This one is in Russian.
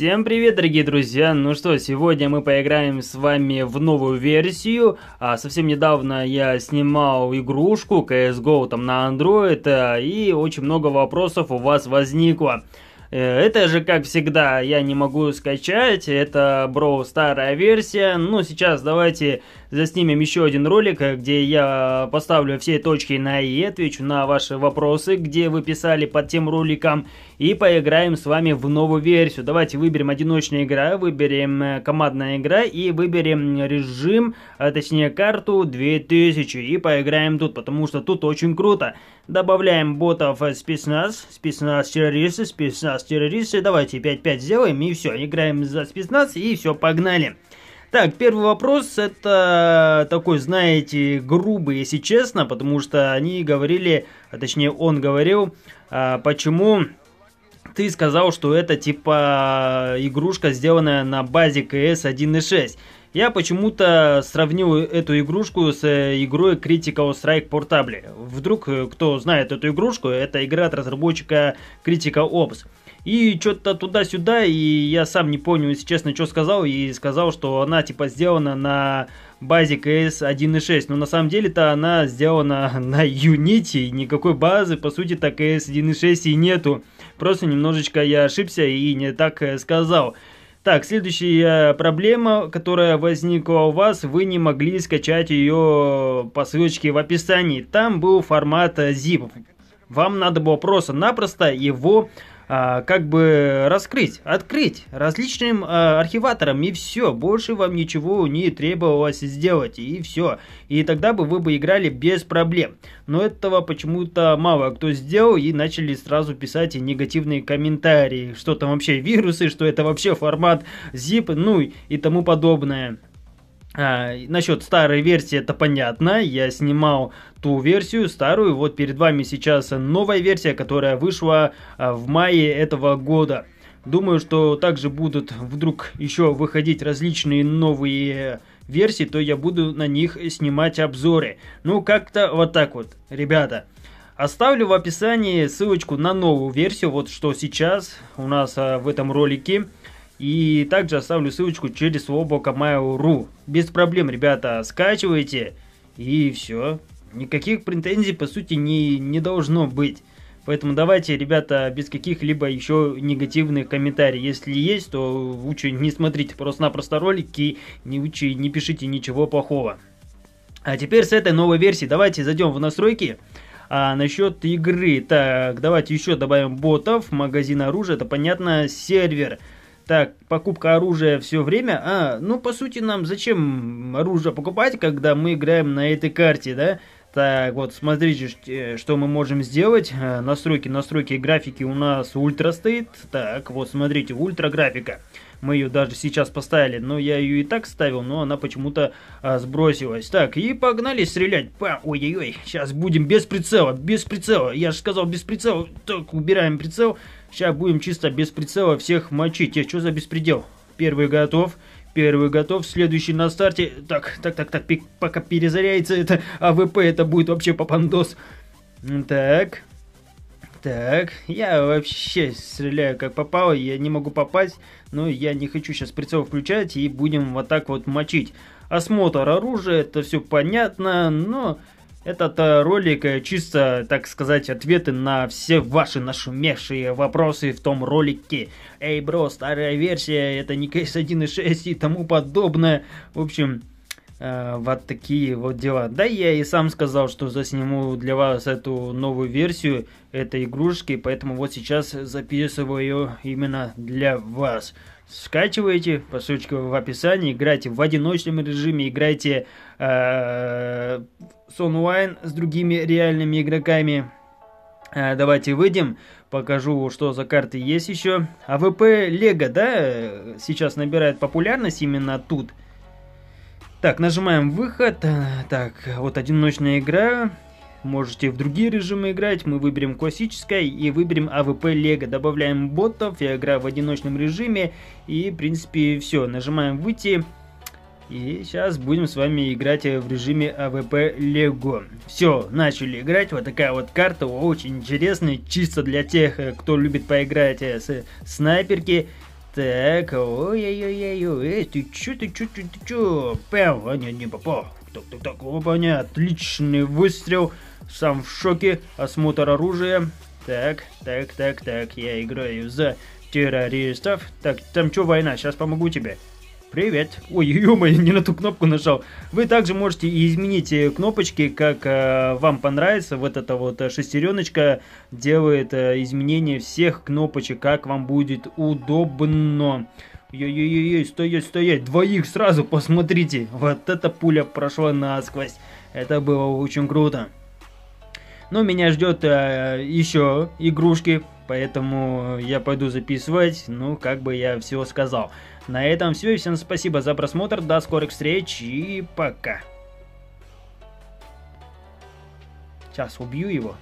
Всем привет, дорогие друзья! Ну что, сегодня мы поиграем с вами в новую версию. А, совсем недавно я снимал игрушку CSGO там на Android, а, и очень много вопросов у вас возникло. Э, это же, как всегда, я не могу скачать, это, бро, старая версия. Ну, сейчас давайте заснимем еще один ролик, где я поставлю все точки на «и», отвечу на ваши вопросы, где вы писали под тем роликом, и поиграем с вами в новую версию. Давайте выберем одиночная игра, выберем э, командная игра и выберем режим, а точнее карту 2000, и поиграем тут, потому что тут очень круто. Добавляем ботов спецназ, спецназ террористы, спецназ террористы, давайте 5-5 сделаем, и все, играем за спецназ, и все, погнали. Так, первый вопрос, это такой, знаете, грубый, если честно, потому что они говорили, а точнее он говорил, а, почему ты сказал, что это типа игрушка, сделанная на базе CS 1.6. Я почему-то сравнил эту игрушку с игрой Critical Strike Portable. Вдруг кто знает эту игрушку, это игра от разработчика Critical Ops. И что-то туда-сюда, и я сам не понял, если честно, что сказал, и сказал, что она типа сделана на базе CS 1.6, но на самом деле-то она сделана на Unity, никакой базы, по сути-то CS 1.6 и нету. Просто немножечко я ошибся и не так э, сказал. Так, следующая проблема, которая возникла у вас, вы не могли скачать ее по ссылочке в описании. Там был формат zip. Вам надо было просто-напросто его а, как бы раскрыть, открыть различным а, архиватором и все, больше вам ничего не требовалось сделать и все. И тогда бы вы бы играли без проблем. Но этого почему-то мало кто сделал и начали сразу писать негативные комментарии, что там вообще вирусы, что это вообще формат zip, ну и тому подобное. А, насчет старой версии это понятно, я снимал ту версию старую, вот перед вами сейчас новая версия, которая вышла а, в мае этого года. Думаю, что также будут вдруг еще выходить различные новые версии, то я буду на них снимать обзоры. Ну, как-то вот так вот, ребята. Оставлю в описании ссылочку на новую версию, вот что сейчас у нас а, в этом ролике. И также оставлю ссылочку через Mail.ru. Без проблем, ребята, скачивайте. И все. Никаких претензий, по сути, не, не должно быть. Поэтому давайте, ребята, без каких-либо еще негативных комментариев. Если есть, то лучше не смотрите просто-напросто ролики, не, лучше не пишите ничего плохого. А теперь с этой новой версии давайте зайдем в настройки. А насчет игры, так, давайте еще добавим ботов, магазин оружия, это понятно, сервер. Так, покупка оружия все время. А, ну, по сути, нам зачем оружие покупать, когда мы играем на этой карте, да? Так, вот, смотрите, что мы можем сделать. Э, настройки, настройки графики у нас ультра стоит. Так, вот, смотрите, ультра графика. Мы ее даже сейчас поставили, но я ее и так ставил, но она почему-то а, сбросилась. Так, и погнали стрелять. Ой-ой-ой, сейчас будем без прицела, без прицела. Я же сказал без прицела. Так, убираем прицел. Сейчас будем чисто без прицела всех мочить. Э, что за беспредел? Первый готов. Первый готов, следующий на старте. Так, так, так, так, пока перезаряется это AWP, это будет вообще попандос. Так, так, я вообще стреляю как попало, я не могу попасть, но я не хочу сейчас прицел включать и будем вот так вот мочить. Осмотр оружия, это все понятно, но этот э, ролик э, чисто, так сказать, ответы на все ваши нашумевшие вопросы в том ролике. Эй, бро, старая версия, это не кейс 1.6 и тому подобное. В общем, Э, вот такие вот дела. Да, я и сам сказал, что засниму для вас эту новую версию этой игрушки, поэтому вот сейчас записываю именно для вас. Скачивайте по ссылочке в описании, играйте в одиночном режиме, играйте э, с онлайн с другими реальными игроками. Э, давайте выйдем, покажу, что за карты есть еще. AWP Lego, да, сейчас набирает популярность именно тут. Так, нажимаем выход. Так, вот одиночная игра. Можете в другие режимы играть. Мы выберем классическое и выберем AWP Lego. Добавляем ботов. Я играю в одиночном режиме. И, в принципе, все. Нажимаем выйти. И сейчас будем с вами играть в режиме AWP Lego. Все, начали играть. Вот такая вот карта, очень интересная, чисто для тех, кто любит поиграть с снайперки. Так, ой-ой-ой-ой, эй, ты чё, ты чё, ты, ты чё? Пэм, а нет, не попал. Так, так, так, опа, не, отличный выстрел. Сам в шоке. Осмотр оружия. Так, так, так, так, я играю за террористов. Так, там что война? Сейчас помогу тебе. Привет. Ой, ё не на ту кнопку нажал. Вы также можете изменить э, кнопочки, как э, вам понравится. Вот эта вот э, шестереночка делает э, изменение всех кнопочек, как вам будет удобно. Ой-ой-ой, стоять, стоять, двоих сразу, посмотрите. Вот эта пуля прошла насквозь. Это было очень круто. Но меня ждет э, еще игрушки, поэтому я пойду записывать. Ну, как бы я все сказал. На этом все. Всем спасибо за просмотр. До скорых встреч и пока. Сейчас убью его.